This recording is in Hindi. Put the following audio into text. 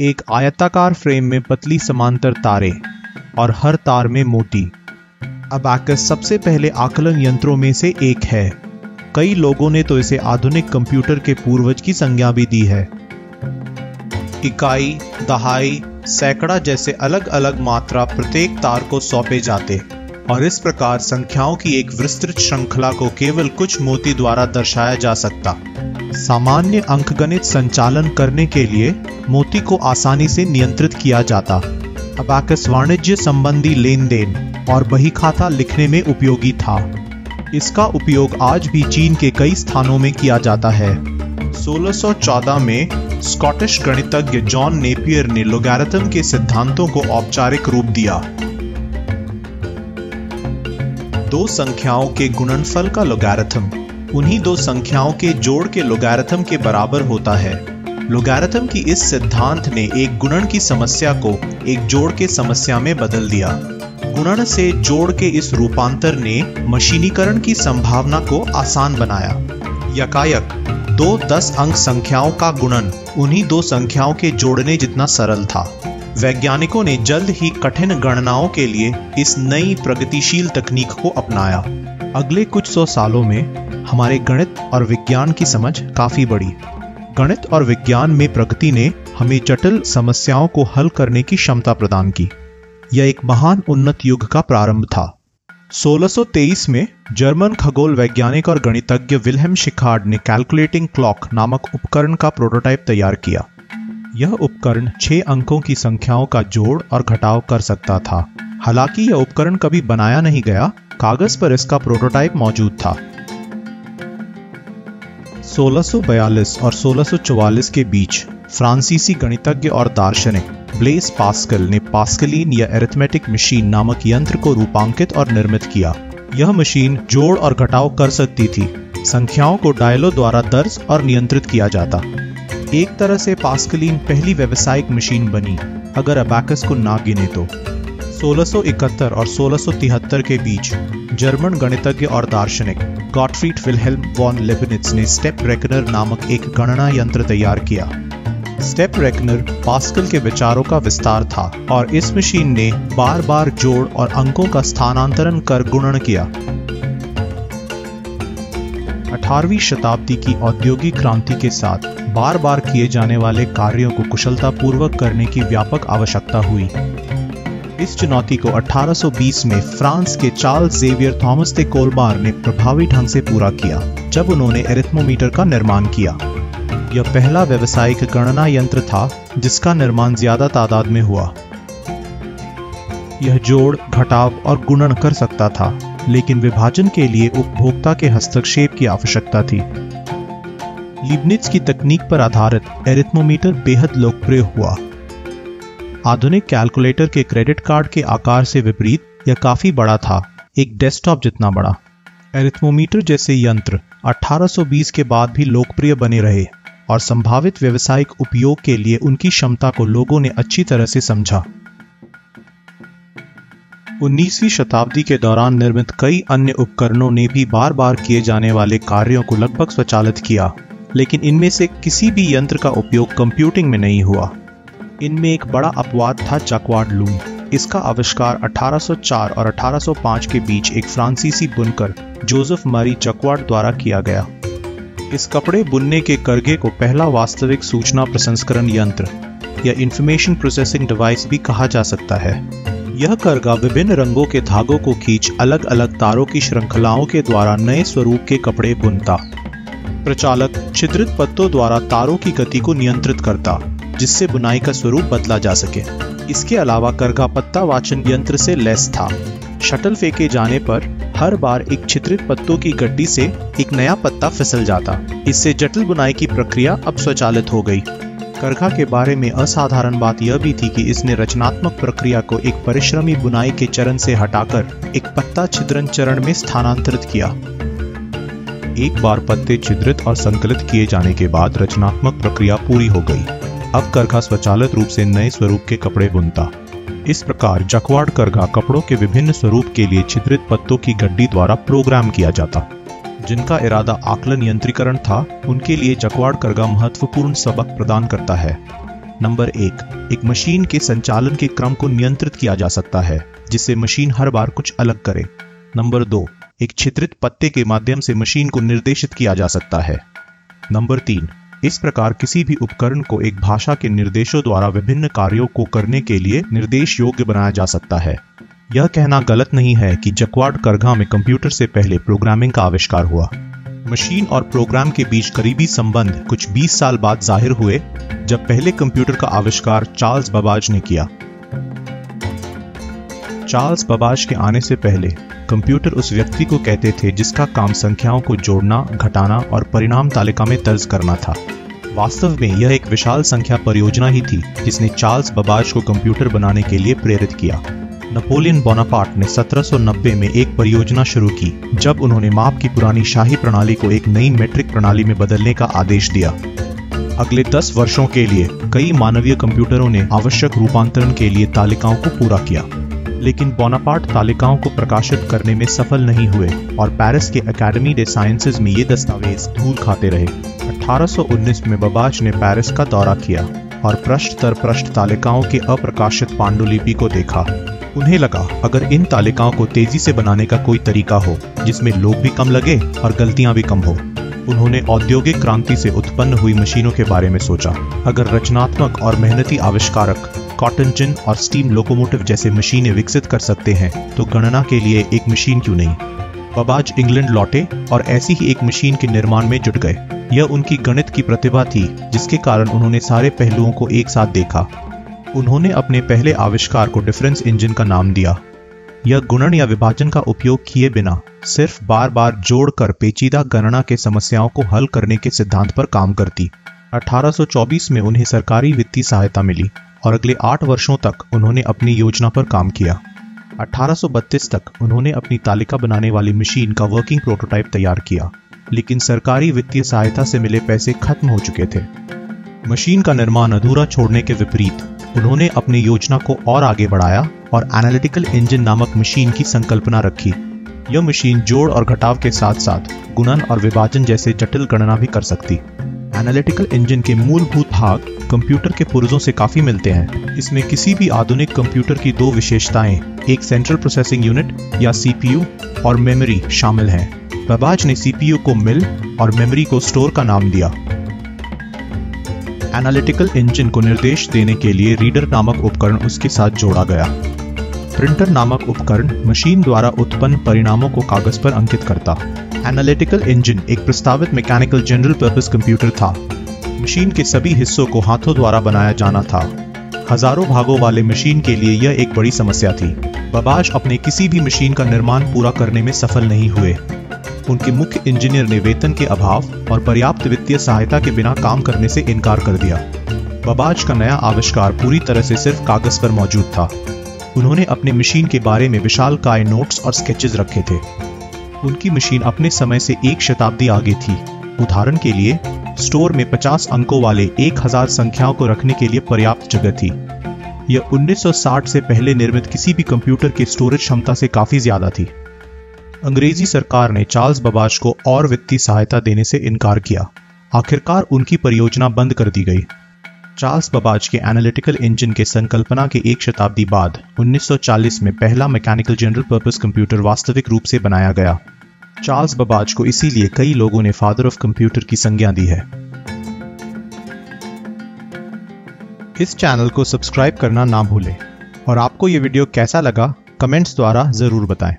एक आयताकार फ्रेम में पतली समांतर तारे और हर तार में मोती। अबाकस सबसे पहले आकलन यंत्रों में से एक है। कई लोगों ने तो इसे आधुनिक कंप्यूटर के पूर्वज की संज्ञा भी दी है। इकाई, दहाई, सैकड़ा जैसे अलग अलग मात्रा प्रत्येक तार को सौंपे जाते। और इस प्रकार संख्याओं की एक विस्तृत श्रृंखला को केवल कुछ मोती द्वारा दर्शाया जा सकता। सामान्य अंकगणित संचालन करने के लिए मोती को आसानी से नियंत्रित किया जाता। अबाकस वाणिज्य संबंधी लेन देन और बही खाता लिखने में उपयोगी था। इसका उपयोग आज भी चीन के कई स्थानों में किया जाता है। 1614 में स्कॉटिश गणितज्ञ जॉन नेपियर ने लोगैरिथम के सिद्धांतों को औपचारिक रूप दिया। दो संख्याओं के गुणनफल का लोगैरिथम। उन्हीं दो संख्याओं के जोड़ के लोगैरिथम के बराबर होता है। लोगैरिथम की इस सिद्धांत ने एक गुणन की समस्या को एक जोड़ के समस्या में बदल दिया। गुणन से जोड़ के इस रूपांतर ने मशीनीकरण की संभावना को आसान बनाया। यकायक, दो दस अंक संख्याओं का गुणन उन्हीं दो संख्याओं के जोड़ने जितना सरल था। वैज्ञानिकों ने जल्द ही कठिन गणनाओं के लिए इस नई प्रगतिशील तकनीक को अपनाया। अगले कुछ सौ सालों में हमारे गणित और विज्ञान की समझ काफ़ी बढ़ी। गणित और विज्ञान में प्रगति ने हमें जटिल समस्याओं को हल करने की क्षमता प्रदान की। यह एक महान उन्नत युग का प्रारंभ था। 1623 में जर्मन खगोल वैज्ञानिक और गणितज्ञ विल्हेम शिखार्ड ने कैलकुलेटिंग क्लॉक नामक उपकरण का प्रोटोटाइप तैयार किया। यह उपकरण छह अंकों की संख्याओं का जोड़ और घटाव कर सकता था। हालाँकि यह उपकरण कभी बनाया नहीं गया, कागज़ पर इसका प्रोटोटाइप मौजूद था। 1642 और 1644 के बीच फ्रांसीसी गणितज्ञ और दार्शनिक ब्लेस पास्कल ने पास्कलीन या एरिथमेटिक मशीन नामक यंत्र को रूपांकित और निर्मित किया। यह मशीन जोड़ और घटाव कर सकती थी। संख्याओं को डायलो द्वारा दर्ज और नियंत्रित किया जाता। एक तरह से पास्कलीन पहली व्यवसायिक मशीन बनी, अगर अबैकस को ना गिने तो। 1671 और 1673 के बीच जर्मन गणितज्ञ और दार्शनिक गॉटफ्रीड विलहेल्म वॉन लेबनिट्स ने स्टेप रेकनर नामक एक गणना यंत्र तैयार किया। स्टेप रेकनर पास्कल के विचारों का विस्तार था और इस मशीन ने बार बार जोड़ और अंकों का स्थानांतरण कर गुणन किया। 18वीं शताब्दी की औद्योगिक क्रांति के साथ बार बार किए जाने वाले कार्यों को कुशलतापूर्वक करने की व्यापक आवश्यकता हुई। इस चुनौती को 1820 में फ्रांस के Charles Xavier Thomas de Colmar ने प्रभावी ढंग से पूरा किया, जब उन्होंने एरिथमोमीटर का निर्माण किया। यह पहला व्यवसायिक गणना यंत्र था, जिसका निर्माण ज़्यादा तादाद में हुआ। यह जोड़, घटाव और गुणन कर सकता था, लेकिन विभाजन के लिए उपभोक्ता के हस्तक्षेप की आवश्यकता थी। लिबनिट्स की तकनीक पर आधारित एरिथमोमीटर बेहद लोकप्रिय हुआ। आधुनिक कैलकुलेटर के क्रेडिट कार्ड के आकार से विपरीत यह काफ़ी बड़ा था, एक डेस्कटॉप जितना बड़ा। एरिथमोमीटर जैसे यंत्र 1820 के बाद भी लोकप्रिय बने रहे और संभावित व्यवसायिक उपयोग के लिए उनकी क्षमता को लोगों ने अच्छी तरह से समझा। 19वीं शताब्दी के दौरान निर्मित कई अन्य उपकरणों ने भी बार बार किए जाने वाले कार्यों को लगभग स्वचालित किया। लेकिन इनमें से किसी भी यंत्र का उपयोग कंप्यूटिंग में नहीं हुआ। इनमें एक बड़ा अपवाद था चकवाड लूम। इसका आविष्कार 1804 और 1805 के बीच एक फ्रांसीसी बुनकर, जोसेफ मरी चकवाड द्वारा किया गया। इस कपड़े बुनने के करगे को पहला वास्तविक सूचना प्रसंस्करण यंत्र या इंफॉर्मेशन प्रोसेसिंग डिवाइस भी कहा जा सकता है। यह करगा विभिन्न रंगों के धागों को खींच अलग अलग तारों की श्रृंखलाओं के द्वारा नए स्वरूप के कपड़े बुनता। प्रचालक छिद्रित पत्तों द्वारा तारों की गति को नियंत्रित करता, जिससे बुनाई का स्वरूप बदला जा सके। इसके अलावा करघा पत्ता वाचन यंत्र से लेस था। शटल फेंके जाने पर हर बार एक छिद्रित पत्तों की गड्डी से एक नया पत्ता फिसल जाता। इससे जटिल बुनाई की प्रक्रिया अब स्वचालित हो गई। करघा के बारे में असाधारण बात यह भी थी कि इसने रचनात्मक प्रक्रिया को एक परिश्रमी बुनाई के चरण से हटाकर एक पत्ता छिद्रन चरण में स्थानांतरित किया। एक बार पत्ते छिद्रित और संकलित किए जाने के बाद रचनात्मक प्रक्रिया पूरी हो गई। अब करघा स्वचालित रूप से नए स्वरूप के कपड़े बुनता। इस प्रकार जकवाड़ करघा कपड़ों के विभिन्न स्वरूप के लिए छिद्रित पत्तों की गड्डी द्वारा प्रोग्राम किया जाता। जिनका इरादा आकलन यंत्रीकरण था, उनके लिए जकवाड़ करगा महत्वपूर्ण सबक प्रदान करता है। नंबर एक एक मशीन के संचालन के क्रम को नियंत्रित किया जा सकता है, जिससे मशीन हर बार कुछ अलग करे। नंबर दो एक छिद्रित पत्ते के माध्यम से मशीन को निर्देशित किया जा सकता है। नंबर तीन, इस प्रकार किसी भी उपकरण को एक भाषा के निर्देशों द्वारा विभिन्न कार्यों को करने के लिए निर्देश योग्य बनाया जा सकता है। यह कहना गलत नहीं है कि जकवाड करघा में कंप्यूटर से पहले प्रोग्रामिंग का आविष्कार हुआ। मशीन और प्रोग्राम के बीच करीबी संबंध कुछ 20 साल बाद ज़ाहिर हुए, जब पहले कंप्यूटर का आविष्कार चार्ल्स बबाज ने किया। चार्ल्स बबाज के आने से पहले, कंप्यूटर उस व्यक्ति को कहते थे जिसका काम संख्याओं को जोड़ना, घटाना और परिणाम तालिका में दर्ज करना था। वास्तव में यह एक विशाल संख्या परियोजना ही थी, जिसने चार्ल्स बबाज को कंप्यूटर बनाने के लिए प्रेरित किया। नपोलियन बोनापार्ट ने 1790 में एक परियोजना शुरू की, जब उन्होंने माप की पुरानी शाही प्रणाली को एक नई मेट्रिक प्रणाली में बदलने का आदेश दिया। अगले 10 वर्षों के लिए, कई मानवीय कंप्यूटरों ने आवश्यक रूपांतरण के लिए तालिकाओं को पूरा किया। लेकिन बोनापार्ट तालिकाओं को प्रकाशित करने में सफल नहीं हुए और पेरिस के एकेडमी डे साइंसेज में ये दस्तावेज़ धूल खाते रहे। 1819 में बबाज ने पेरिस का दौरा किया और पृष्ठ तर पृष्ठ तालिकाओं के अप्रकाशित पांडुलिपि को देखा। उन्हें लगा, अगर इन तालिकाओं को तेज़ी से बनाने का कोई तरीका हो, जिसमें लोग भी कम लगे और गलतियाँ भी कम हो, उन्होंने औद्योगिक क्रांति से उत्पन्न हुई मशीनों के बारे में सोचा। अगर रचनात्मक और मेहनती आविष्कारक कॉटन जिन और स्टीम लोकोमोटिव जैसे मशीनें विकसित कर सकते हैं तो गणना के लिए एक मशीन क्यों नहीं? बबाज इंग्लैंड लौटे और ऐसी ही एक मशीन के निर्माण में जुट गए। यह उनकी गणित की प्रतिभा थी, जिसके कारण उन्होंने सारे पहलुओं को एक साथ देखा। उन्होंने अपने पहले आविष्कार को डिफरेंस इंजन का नाम दिया। यह गुणन या विभाजन का उपयोग किए बिना सिर्फ़ बार बार जोड़कर पेचीदा गणना के समस्याओं को हल करने के सिद्धांत पर काम करती। 1824 में उन्हें सरकारी वित्तीय सहायता मिली। और अगले आठ वर्षों तक उन्होंने अपनी योजना पर काम किया। 1832 तक उन्होंने अपनी तालिका बनाने वाली मशीन का वर्किंग प्रोटोटाइप तैयार किया, लेकिन सरकारी वित्तीय सहायता से मिले पैसे खत्म हो चुके थे। मशीन का निर्माण अधूरा छोड़ने के विपरीत, उन्होंने अपनी योजना को और आगे बढ़ाया और एनालिटिकल इंजन नामक मशीन की संकल्पना रखी। यह मशीन जोड़ और घटाव के साथ साथ गुणन और विभाजन जैसे जटिल गणना भी कर सकती। एनालिटिकल इंजन के मूलभूत भाग कंप्यूटर के पुर्जों से काफ़ी मिलते हैं। इसमें किसी भी आधुनिक कंप्यूटर की दो विशेषताएँ, एक सेंट्रल प्रोसेसिंग यूनिट या सीपीयू और मेमोरी शामिल हैं। बबाज ने सीपीयू को मिल और मेमोरी को स्टोर का नाम दिया। एनालिटिकल इंजन को निर्देश देने के लिए रीडर नामक उपकरण उसके साथ जोड़ा गया। प्रिंटर नामक उपकरण मशीन द्वारा उत्पन्न परिणामों को कागज़ पर अंकित करता। एनालिटिकल इंजन एक प्रस्तावित मैकेनिकल जनरल पर्पस कंप्यूटर था। मशीन के सभी हिस्सों को हाथों द्वारा बनाया जाना था। हज़ारों भागों वाले मशीन के लिए यह एक बड़ी समस्या थी। बबाज अपने किसी भी मशीन का निर्माण पूरा करने में सफल नहीं हुए। उनके मुख्य इंजीनियर ने वेतन के अभाव और पर्याप्त वित्तीय सहायता के बिना काम करने से इनकार कर दिया। बबाज का नया आविष्कार पूरी तरह से सिर्फ़ कागज़ पर मौजूद था। उन्होंने अपने मशीन के बारे में विशाल काय नोट्स और स्केचेस रखे थे। उनकी मशीन अपने समय से एक शताब्दी आगे थी। उदाहरण के लिए, स्टोर में 50 अंकों वाले 1000 संख्याओं को रखने के लिए पर्याप्त जगह थी। यह 1960 से पहले निर्मित किसी भी कंप्यूटर की स्टोरेज क्षमता से काफ़ी ज़्यादा थी। अंग्रेज़ी सरकार ने चार्ल्स बबाज को और वित्तीय सहायता देने से इनकार किया। आखिरकार उनकी परियोजना बंद कर दी गई। चार्ल्स बबाज के एनालिटिकल इंजन के संकल्पना के एक शताब्दी बाद 1940 में पहला मैकेनिकल जनरल पर्पस कंप्यूटर वास्तविक रूप से बनाया गया। चार्ल्स बबाज को इसीलिए कई लोगों ने फादर ऑफ़ कंप्यूटर की संज्ञा दी है। इस चैनल को सब्सक्राइब करना ना भूलें। और आपको ये वीडियो कैसा लगा, कमेंट्स द्वारा ज़रूर बताएँ।